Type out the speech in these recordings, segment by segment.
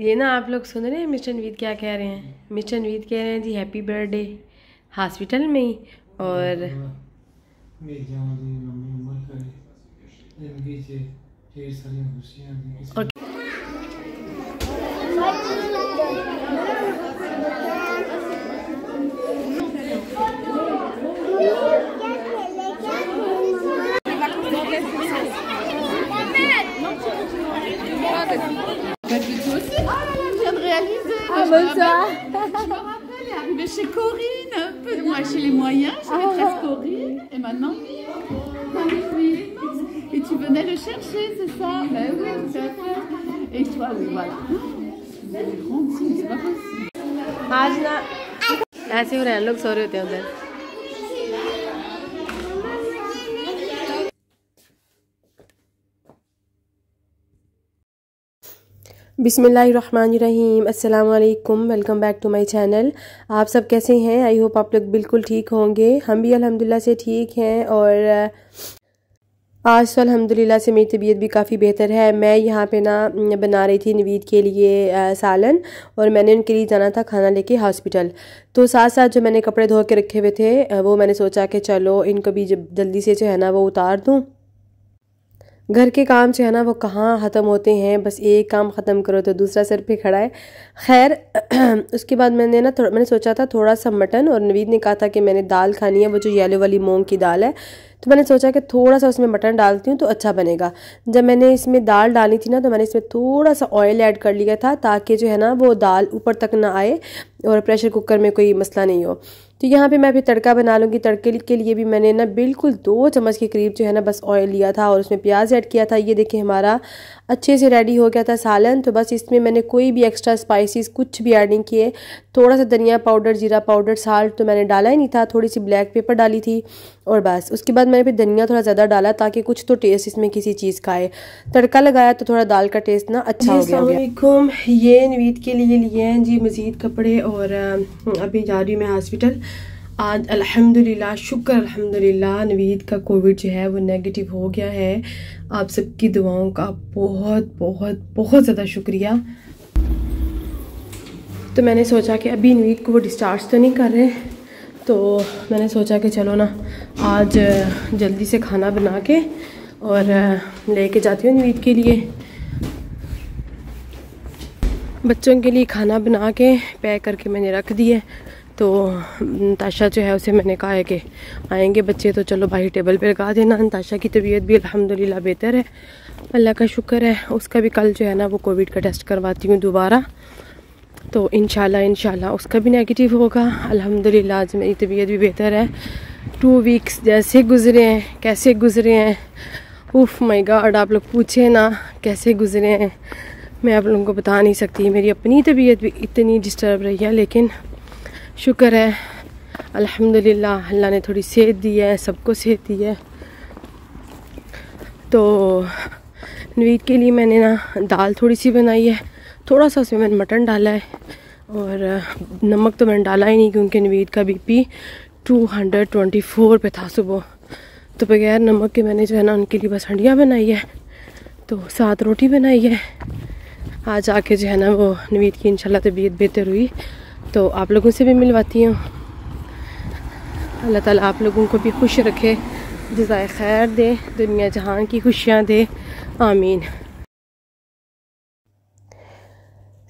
ये ना आप लोग सुन रहे हैं मिस्टर नवीद क्या कह रहे हैं? मिस्टर नवीद कह रहे हैं जी हैप्पी बर्थडे हॉस्पिटल में ही और और Bah, tu toi aussi, oh là là, je viens de réaliser. Ah, je, me rappelle, je me rappelle, elle est arrivée chez Corinne, un peu de moi chez les moyens, chez maîtresse Corinne, et maintenant, dans les films. Et tu venais le chercher, c'est ça Ben oui, tout à fait. Et toi, oui, voilà. Vous avez grandi, c'est pas possible. आज ना ऐसे हो रहे हैं लोग सो रहे होते हैं उधर बिसमीम अस्सलाम welcome back to my channel. आप सब कैसे हैं? आई होप आप लोग बिल्कुल ठीक होंगे। हम भी अल्हम्दुलिल्लाह से ठीक हैं और आज तो अल्हम्दुलिल्लाह से मेरी तबीयत भी काफ़ी बेहतर है। मैं यहाँ पे ना बना रही थी नवीद के लिए सालन और मैंने उनके लिए जाना था खाना लेके हॉस्पिटल। तो साथ साथ जो मैंने कपड़े धो के रखे हुए थे वो मैंने सोचा कि चलो इनको भी जल्दी से जो है ना वो उतार दूँ। घर के काम जो है ना, वो कहाँ ख़त्म होते हैं? बस एक काम ख़त्म करो तो दूसरा सिर पे खड़ा है। खैर, उसके बाद मैंने ना मैंने सोचा था थोड़ा सा मटन और नवीद ने कहा था कि मैंने दाल खानी है, वो जो येलो वाली मूंग की दाल है। तो मैंने सोचा कि थोड़ा सा उसमें मटन डालती हूँ तो अच्छा बनेगा। जब मैंने इसमें दाल डाली थी ना तो मैंने इसमें थोड़ा सा ऑयल ऐड कर लिया था ताकि जो है ना, वो दाल ऊपर तक ना आए और प्रेशर कुकर में कोई मसला नहीं हो। तो यहाँ पे मैं अभी तड़का बना लूँगी। तड़के के लिए भी मैंने ना बिल्कुल दो चम्मच के करीब जो है ना बस ऑयल लिया था और उसमें प्याज ऐड किया था। ये देखिए हमारा अच्छे से रेडी हो गया था सालन तो बस इसमें मैंने कोई भी एक्स्ट्रा स्पाइसेस कुछ भी ऐड नहीं किए। थोड़ा सा धनिया पाउडर जीरा पाउडर साल्ट तो मैंने डाला ही नहीं था थोड़ी सी ब्लैक पेपर डाली थी और बस। उसके बाद मैंने फिर धनिया थोड़ा ज़्यादा डाला ताकि कुछ तो टेस्ट इसमें किसी चीज़ का आए। तड़का लगाया तो थोड़ा दाल का टेस्ट ना अच्छा हो गया ये नवीद के लिए लिए हैं जी मज़ीद कपड़े और अभी जा रही हूँ मैं हॉस्पिटल आज अल्हम्दुलिल्लाह, शुक्र अल्हम्दुलिल्लाह, नवीद का कोविड जो है वो नेगेटिव हो गया है। आप सबकी दुआओं का बहुत बहुत बहुत ज़्यादा शुक्रिया। तो मैंने सोचा कि अभी नवीद को वो डिस्चार्ज तो नहीं कर रहे तो मैंने सोचा कि चलो ना, आज जल्दी से खाना बना के और लेके जाती हूँ नवीद के लिए। बच्चों के लिए खाना बना के पैक करके मैंने रख दिए। तो ताशा जो है उसे मैंने कहा है कि आएँगे बच्चे तो चलो भाई टेबल पे लगा देना। ताशा की तबीयत भी अल्हम्दुलिल्लाह बेहतर है। अल्लाह का शुक्र है, उसका भी कल जो है ना वो कोविड का टेस्ट करवाती हूँ दोबारा। तो इन इंशाल्लाह, उसका भी नेगेटिव होगा। अल्हम्दुलिल्लाह, आज मेरी तबीयत भी बेहतर है। टू वीक्स जैसे गुजरे हैं, कैसे गुजरे हैं? उफ माई गॉड आप लोग पूछे ना, कैसे गुजरे हैं? मैं आप लोगों को बता नहीं सकती। मेरी अपनी तबीयत भी इतनी डिस्टर्ब रही है, लेकिन शुक्र है। अल्हम्दुलिल्लाह, अल्लाह ने थोड़ी सेहत दी है, सबको सेहत दी है। तो नवीद के लिए मैंने ना दाल थोड़ी सी बनाई है। थोड़ा सा उसमें मैंने मटन डाला है और नमक तो मैंने डाला ही नहीं क्योंकि नवीद का बीपी 224 पे था सुबह। तो बगैर नमक के मैंने जो है ना उनके लिए बस हंडिया बनाई है। तो साथ रोटी बनाई है। आज आके जो है ना वो नवीद की इंशाल्लाह तबीयत बेहतर हुई। तो आप लोगों से भी मिलवाती हूँ। अल्लाह ताला आप लोगों को भी खुश रखे जजाय खैर दे, दुनिया जहान की खुशियाँ दे। आमीन।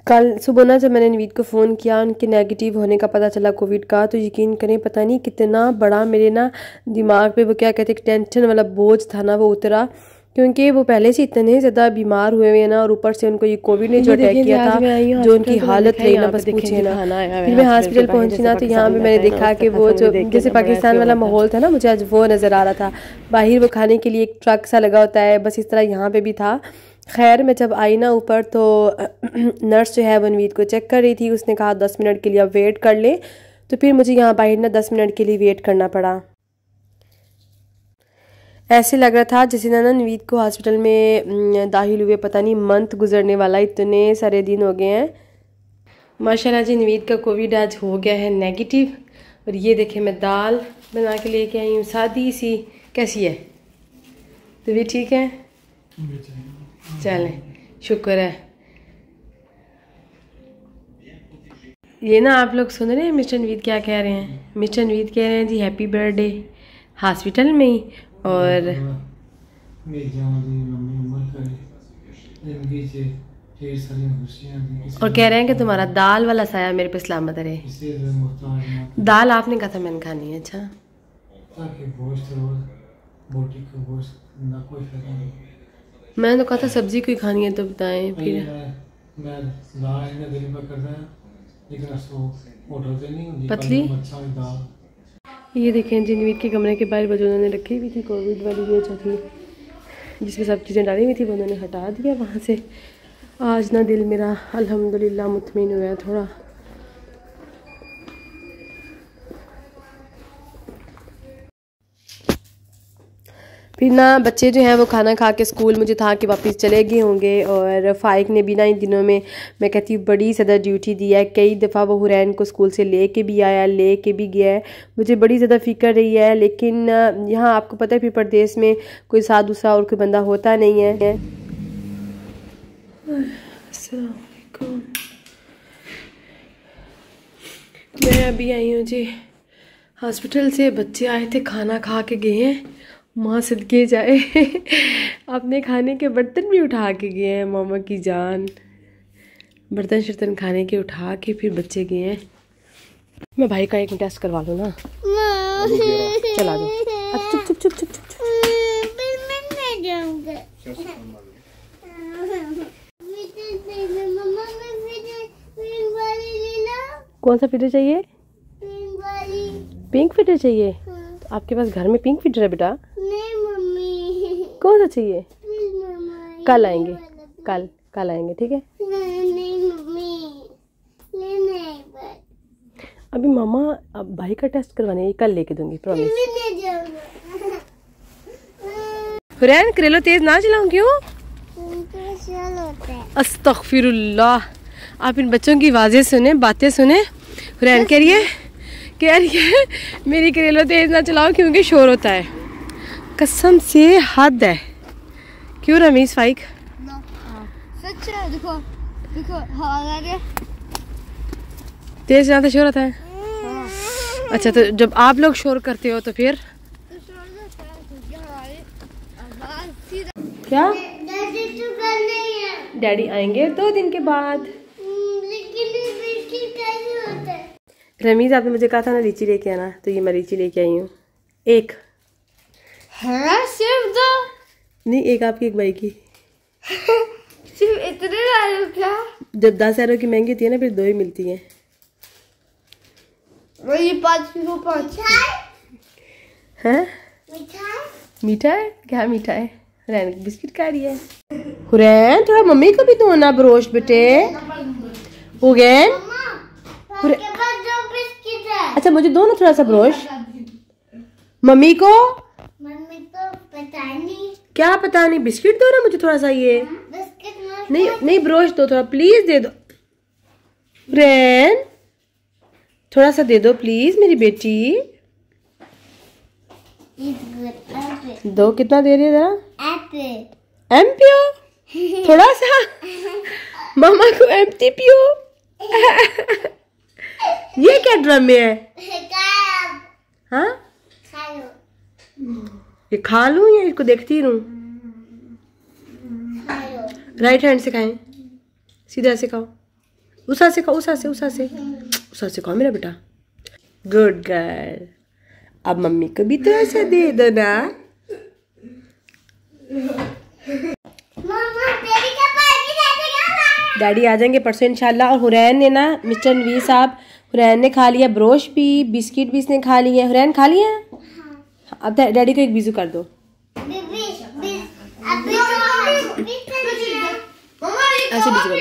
कल सुबह ना जब मैंने नवीद को फ़ोन किया, उनके नेगेटिव होने का पता चला कोविड का तो यकीन करें, पता नहीं कितना बड़ा मेरे ना दिमाग पे वो क्या कहते हैं टेंशन वाला बोझ था ना, वो उतरा। क्योंकि वो पहले से इतने ज़्यादा बीमार हुए हुए हैं ना और ऊपर से उनको ये कोविड ने जो अटैक किया था जो उनकी हालत रही ना बस पूछे ना। फिर मैं हॉस्पिटल पहुँची ना तो यहाँ पे मैंने देखा कि वो जो जैसे पाकिस्तान वाला माहौल था ना मुझे आज वो नज़र आ रहा था। बाहर वो खाने के लिए एक ट्रक सा लगा होता है बस इस तरह यहाँ पे भी था। खैर मैं जब आई ना ऊपर तो नर्स जो है वनवीत को चेक कर रही थी उसने कहा दस मिनट के लिए वेट कर ले। तो फिर मुझे यहाँ बाहर ना दस मिनट के लिए वेट करना पड़ा। ऐसे लग रहा था जैसे ना नवीद को हॉस्पिटल में दाखिल हुए, पता नहीं मंथ गुजरने वाला, इतने सारे दिन हो गए हैं। माशाल्लाह जी, नवीद का कोविड आज हो गया है नेगेटिव और ये देखें, मैं दाल बना के लेके आई हूँ, सादी सी। कैसी है? तो भी ठीक है? चलें, शुक्र है। ये ना आप लोग सुन रहे हैं, मिस्टर नवीद क्या कह रहे हैं? मिस्टर नवीद कह रहे हैं, जी हैप्पी बर्थडे हॉस्पिटल में ही। और और कह रहे हैं कि तुम्हारा दाल वाला साया मेरे पे सलामत रहे। दाल आपने कहा था मैंने खानी है अच्छा। मैंने तो कहा था सब्ज़ी कोई खानी है तो बताएँ, फिर। पतली? ये देखें जी नवीद के कमरे के बाहर वो जो उन्होंने रखी हुई थी, कोविड वाली ये जो थी जिसमें सब चीज़ें डाली हुई थी, वो उन्होंने हटा दिया वहाँ से। आज ना दिल मेरा, अल्हम्दुलिल्लाह, मुतमिन हुआ है थोड़ा। फिर ना बच्चे जो हैं वो खाना खा के स्कूल मुझे था कि वापस चले गए होंगे और फ़ाइक ने भी ना इन दिनों में, मैं कहती हूँ, बड़ी ज़्यादा ड्यूटी दी है। कई दफ़ा वो हुरैन को स्कूल से ले के भी आया ले के भी गया है। मुझे बड़ी ज़्यादा फ़िक्र रही है, लेकिन यहाँ आपको पता है, फिर प्रदेश में कोई साथ दूसरा और कोई बंदा होता नहीं है। मैं अभी आई हूँ जी, हॉस्पिटल से। बच्चे आए थे, खाना खा के गए हैं। माँ सदके जाए। अपने खाने के बर्तन भी उठा के गए हैं मामा की जान। बर्तन शर्तन खाने के उठा के फिर बच्चे गए हैं। मैं भाई का एक टेस्ट करवा लूँ ना? चला दो अब चुप चुप चुप चुप चुप चुप। कौन सा फिटर चाहिए? पिंक फिटर चाहिए? तो आपके पास घर में पिंक फिटर है बेटा। कौन सा चाहिए कल आएँगे। कल कल आएँगे ठीक है? अभी मामा अब भाई का टेस्ट करवाने ये कल लेके दूँगी प्रॉमिस हुरैन करेलो तेज ना चलाऊं क्यों? अस्तगफिरुल्लाह। आप इन बच्चों की आवाज़ें सुने बातें सुने। हुरैन कह रही है कह रही है मेरी करेलो तेज ना चलाओ क्योंकि शोर होता है। कसम से हद है। क्यों रमीज फाइक? सच है देखो देखो हवा आ रही है। तेज चलाते शोर होता है? अच्छा तो जब आप लोग शोर करते हो तो फिर? है क्या तो है। डैडी आएँगे दो दिन के बाद। लेकिन बिल्कुल कैसे होता है? रमीज आपने मुझे कहा था ना लीची लेके आना तो ये मैं लीची लेके आई हूँ। एक। हाँ सिर्फ़ दो नहीं एक आपकी एक भाई की। सिर्फ़ इतने लाए क्या? जब दस एरो की महँगी होती है ना फिर दो ही मिलती हैं। वही पाँच किलो पाँच हैं? मीठा है क्या मीठा है हुरैन बिस्किट खा रही है। हुरैन थोड़ा मम्मी को भी दो ना ब्रोश बेटे। के बिस्किट अच्छा मुझे दो ना थोड़ा सा ब्रोश। मम्मी को को? क्या पता नहीं? बिस्किट दो ना मुझे थोड़ा सा ये। नहीं नहीं ब्रोश दो थोड़ा प्लीज़ दे दो। हुरैन थोड़ा सा दे दो प्लीज़ मेरी बेटी। दो। कितना दे रही है जरा? एम पियो थोड़ा सा? मामा को एम्प्टी पियो। ये क्या ड्रम में है? हाँ? ये खा लूँ या इसको देखती रहूँ? खाओ राइट हैंड से खाएँ। सीधा से खाओ। उसा से खाओ उसा से उसा से। उसा से खाओ मेरा बेटा। गुड गर्ल अब मम्मी को भी तो सा दे दो ना। डैडी आ जाएँगे परसों इंशाल्लाह। और हुरैन ने ना मिस्टर नवीर साहब हुरैन ने खा लिया ब्रोश भी बिस्किट भी इसने खा लिए। हुरैन खा लिया अब डैडी को एक बीजू कर दो। ऐसे बीजू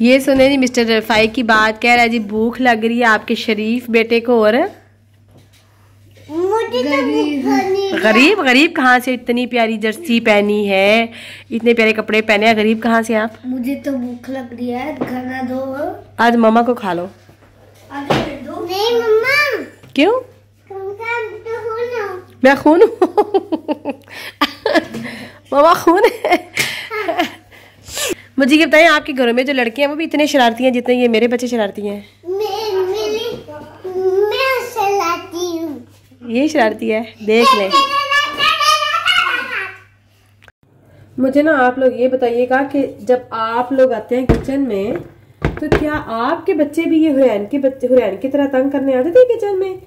ये सुने जी मिस्टर रफाई की बात कह रहा है जी भूख लग रही है आपके शरीफ बेटे को और? मुझे तो भूख गरीब। गरीब कहाँ से इतनी प्यारी जर्सी पहनी है? इतने प्यारे कपड़े पहने हैं गरीब कहाँ से आप? मुझे तो भूख लग रही है खाना दो। आज मम्मा को खा लो। नहीं मम्मा। क्यों? मैं खून मम्मा खून है मुझे ये बताएँ आपके घरों में जो लड़के हैं वो भी इतने शरारती हैं जितने ये मेरे बच्चे शरारती हैं ये शरारती है देख लें मुझे ना आप लोग ये बताइएगा कि जब आप लोग आते हैं किचन में तो क्या आपके बच्चे भी ये हुरैन के बच्चे हुरैन की तरह तंग करने आते थे किचन में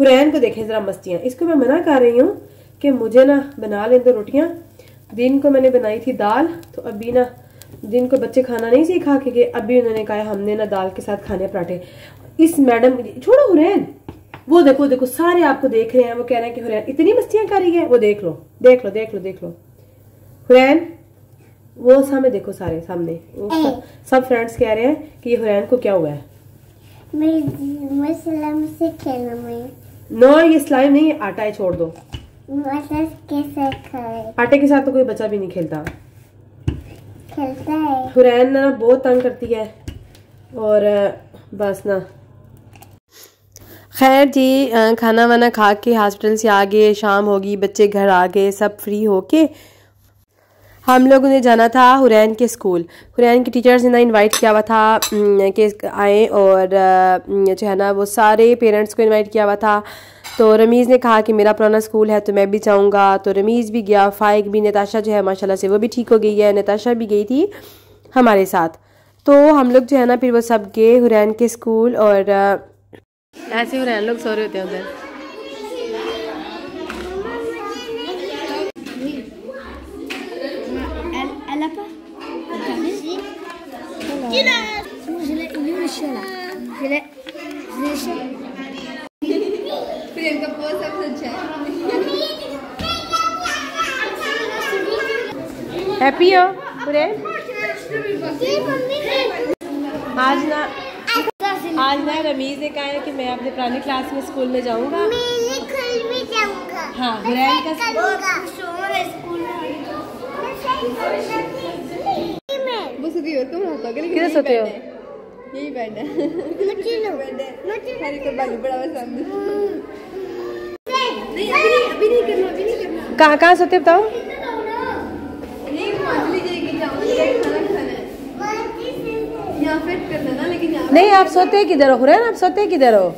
हुरैन को देखें जरा मस्तियाँ। इसको मैं मना कर रही हूँ कि मुझे ना बना लें तो रोटियाँ। दिन को मैंने बनाई थी दाल तो अभी ना दिन को बच्चे खाना नहीं सीखा के अभी उन्होंने कहा हमने ना दाल के साथ खाने पराठे। इस मैडम छोड़ो हुरैन। वो देखो देखो सारे आपको देख रहे हैं। वो कह रहे हैं कि हुरैन इतनी मस्तियाँ कर रही है। वो देख लो देख लो देख लो देख लो। हुरैन वो सामने देखो सारे सामने। सब, सब फ्रेंड्स कह रहे हैं कि हुरैन को क्या हुआ है? मैं मैं सलाम से खेलना मैं नो ये स्लाइम नहीं आटा है छोड़ दो। मतलब कैसे आटे के साथ तो कोई बच्चा भी नहीं खेलता। खेलता है। हुरैन ना बहुत तंग करती है। और बस ना। खैर जी खाना वाना खा के हॉस्पिटल से आ गए शाम होगी बच्चे घर आ गए सब फ्री होके हम लोगों ने जाना था हुरैन के स्कूल। हुरैन के टीचर्स ने ना इनवाइट किया हुआ था कि आए और जो है ना, वो सारे पेरेंट्स को इनवाइट किया हुआ था। तो रमीज़ ने कहा कि मेरा पुराना स्कूल है तो मैं भी चाहूँगा तो रमीज़ भी गया, फ़ाइक भी, नताशा जो है, माशाल्लाह से वो भी ठीक हो गई है। नताशा भी गई थी हमारे साथ। तो हम लोग जो है ना, फिर वो सब गए हुरैन के स्कूल और, ऐसे हुरैन लोग सो रहे होते हैं उधर। हैप्पी हो हुरैन आज ना आज ना रमीज़ ने कहा है कि मैं अपने पुरानी क्लास में स्कूल में जाऊँगा। हाँ हुरैन का स्कूल में सुधी हो तुम होता कि किधर सोते हो? यही बेड है। मुझे लो। हरी को बालू बड़ा पसंद नहीं अभी नहीं अभी नहीं करना अभी नहीं करना। कहाँ कहाँ सोते हो बताओ? है। नहीं आप सोते किधर हो? हुरैन आप सोते किधर हो?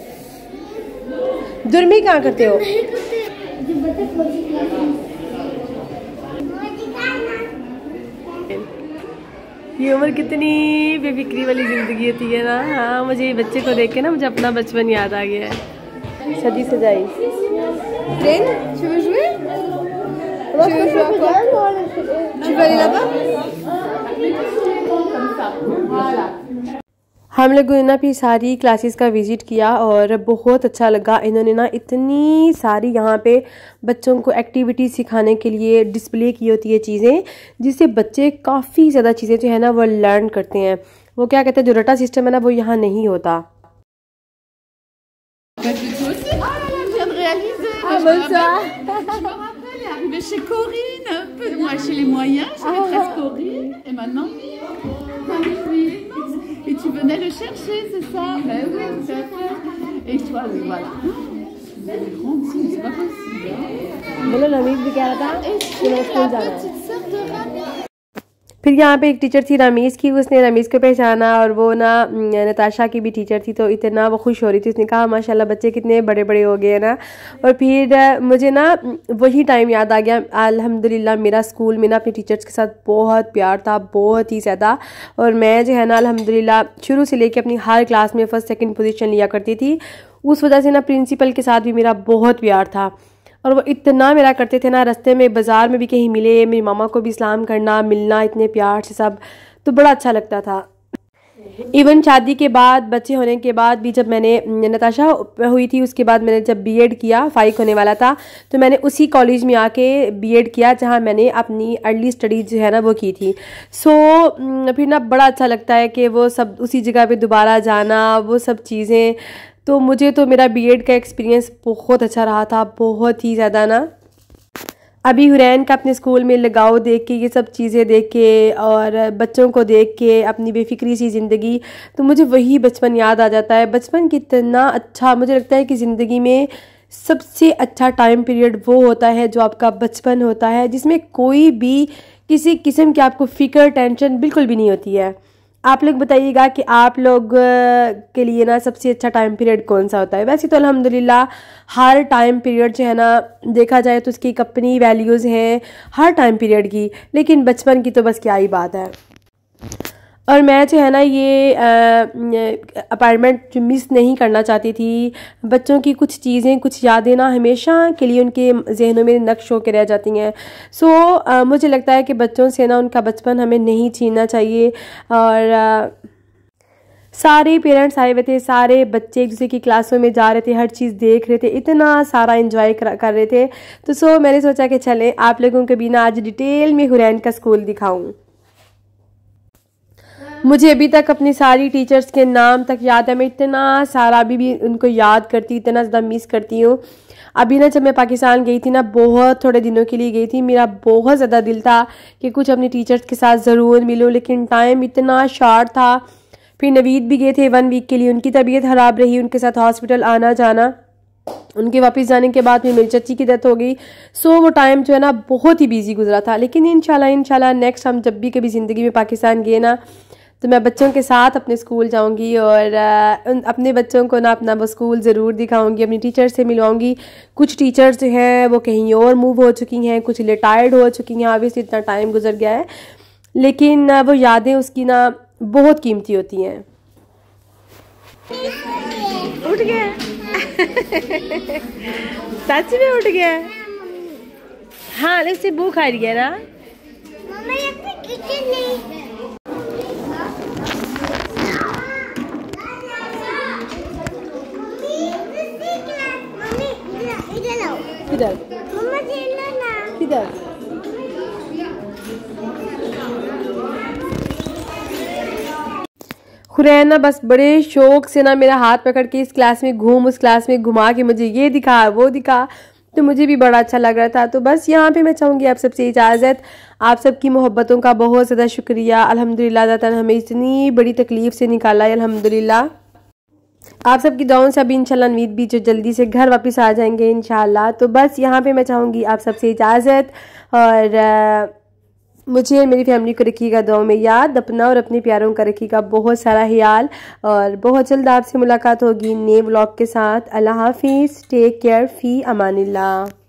दुर्मी कहाँ करते हो? ये उम्र कितनी बेफिक्री वाली ज़िंदगी होती है ना? हाँ मुझे ये बच्चे को देख के ना मुझे अपना बचपन याद आ गया है। सदी सजाई Ren, हम लोगों ने ना फिर सारी क्लासेस का विज़िट किया और बहुत अच्छा लगा। इन्होंने ना इतनी सारी यहाँ पे बच्चों को एक्टिविटी सिखाने के लिए डिस्प्ले की होती है चीज़ें जिससे बच्चे काफ़ी ज़्यादा चीज़ें जो है ना वो लर्न करते हैं। वो क्या कहते हैं जो रटा सिस्टम है ना वो यहाँ नहीं होता। ah, Et tu venais le chercher, c'est ça Ben oui, tout à fait. Et toi, oui, voilà. c'est pas possible. Hein? Et c'est la petite sœur de Rami. फिर यहाँ पे एक टीचर थी रमीज़ की, उसने रमीज़ को पहचाना और वो ना नताशा की भी टीचर थी तो इतना वो खुश हो रही थी, उसने कहा, माशाल्लाह, बच्चे कितने बड़े बड़े हो गए ना। और फिर मुझे ना वही टाइम याद आ गया, अल्हम्दुलिल्लाह, मेरा स्कूल में ना अपने टीचर्स के साथ बहुत प्यार था, बहुत ही ज़्यादा। और मैं जो है ना, अल्हम्दुलिल्लाह, शुरू से लेके अपनी हर क्लास में फ़र्स्ट सेकेंड पोजिशन लिया करती थी। उस वजह से ना प्रिंसिपल के साथ भी मेरा बहुत प्यार था। और वो इतना मेरा करते थे ना रास्ते में बाज़ार में भी कहीं मिले मेरी मामा को भी सलाम करना मिलना इतने प्यार से सब तो बड़ा अच्छा लगता था। इवन शादी के बाद बच्चे होने के बाद भी जब मैंने नताशा हुई थी उसके बाद मैंने जब बीएड किया फाइक होने वाला था तो मैंने उसी कॉलेज में आके बीएड किया जहाँ मैंने अपनी अर्ली स्टडीज़ जो है ना वो की थी। सो so, फिर ना बड़ा अच्छा लगता है कि वो सब उसी जगह पे दोबारा जाना वो सब चीज़ें तो मुझे तो मेरा बीएड का एक्सपीरियंस बहुत अच्छा रहा था, बहुत ही ज़्यादा ना। अभी हुरैन का अपने स्कूल में लगाओ देख के, ये सब चीज़ें देख के और बच्चों को देख के, अपनी बेफिक्री सी ज़िंदगी तो मुझे वही बचपन याद आ जाता है। बचपन कितना अच्छा मुझे लगता है कि ज़िंदगी में सबसे अच्छा टाइम पीरियड वो होता है जो आपका बचपन होता है, जिसमें कोई भी किसी किस्म की आपको फ़िक्र टेंशन बिल्कुल भी नहीं होती है। आप लोग बताइएगा कि आप लोग के लिए ना सबसे अच्छा टाइम पीरियड कौन सा होता है? वैसे तो अल्हम्दुलिल्लाह, हर टाइम पीरियड जो है ना, देखा जाए तो उसकी अपनी वैल्यूज़ हैं, हर टाइम पीरियड की, लेकिन बचपन की तो बस क्या ही बात है। और मैं जो है ना ये अपार्टमेंट जो मिस नहीं करना चाहती थी। बच्चों की कुछ चीज़ें कुछ यादें ना हमेशा के लिए उनके जहनों में नक्श हो के रह जाती हैं। सो आ, मुझे लगता है कि बच्चों से ना उनका बचपन हमें नहीं छीनना चाहिए। और आ, सारे पेरेंट्स आए हुए थे सारे बच्चे एक दूसरे की क्लासों में जा रहे थे हर चीज़ देख रहे थे इतना सारा इंजॉय कर, कर रहे थे। तो सो मैंने सोचा कि चलें आप लोगों के बिना आज डिटेल में हुरैन का स्कूल दिखाऊँ। मुझे अभी तक अपनी सारी टीचर्स के नाम तक याद है। मैं इतना सारा अभी भी उनको याद करती, इतना ज़्यादा मिस करती हूँ। अभी ना जब मैं पाकिस्तान गई थी ना, बहुत थोड़े दिनों के लिए गई थी। मेरा बहुत ज़्यादा दिल था कि कुछ अपनी टीचर्स के साथ ज़रूर मिलूँ, लेकिन टाइम इतना शार्ट था। फिर नवीद भी गए थे वन वीक के लिए। उनकी तबीयत ख़राब रही, उनके साथ हॉस्पिटल आना जाना उनके वापस जाने के बाद फिर मेरी चची की डेथ हो गई। सो वो टाइम जो है ना, बहुत ही बिज़ी गुजरा था। लेकिन इंशाल्लाह इंशाल्लाह नेक्स्ट हम जब भी कभी ज़िंदगी में पाकिस्तान गए ना तो मैं बच्चों के साथ अपने स्कूल जाऊँगी और अपने बच्चों को ना अपना वो स्कूल ज़रूर दिखाऊँगी अपनी टीचर से मिलवाऊँगी। कुछ टीचर्स जो हैं वो कहीं और मूव हो चुकी हैं कुछ रिटायर्ड हो चुकी हैं ऑब्वियसली इतना टाइम गुजर गया है। लेकिन वो यादें उसकी ना बहुत कीमती होती हैं। उठ गया। सच में उठ गया। हाँ से भूख आ रही है ना किधर किधर खुरैना, बस बड़े शौक से ना मेरा हाथ पकड़ के इस क्लास में घूम, उस क्लास में घुमा के मुझे ये दिखा, वो दिखा। तो मुझे भी बड़ा अच्छा लग रहा था। तो बस यहाँ पे मैं चाहूँगी आप सबसे इजाज़त, आप सबकी मोहब्बतों का बहुत ज़्यादा शुक्रिया। अल्हम्दुलिल्लाह हमें इतनी बड़ी तकलीफ़ से निकाला है, अल्हम्दुलिल्लाह। आप सबकी दुआओं से अभी इंशाल्लाह नवीद भी जो जल्दी से घर वापस आ जाएँगे इंशाल्लाह। तो बस यहाँ पे मैं चाहूँगी आप सबसे इजाज़त और आ, मुझे मेरी फैमिली को रखिएगा दुआओं में याद अपना और अपने प्यारों का रखिएगा बहुत सारा ख्याल और बहुत जल्द आपसे मुलाकात होगी नए ब्लॉग के साथ। अल्लाह हाफिज़ टेक केयर फ़ी अमानिल्लाह